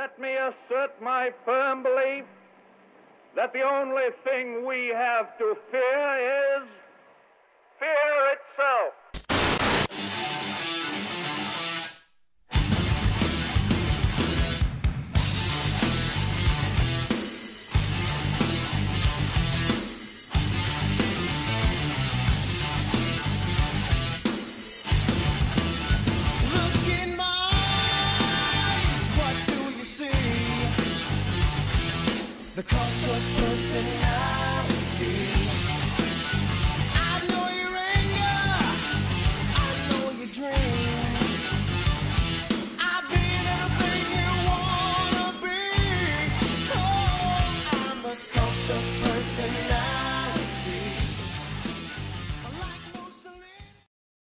Let me assert my firm belief that the only thing we have to fear is. The cult of personality. I know your anger. I know your dreams. I've been everything you wanna be. Oh, I'm the cult of personality.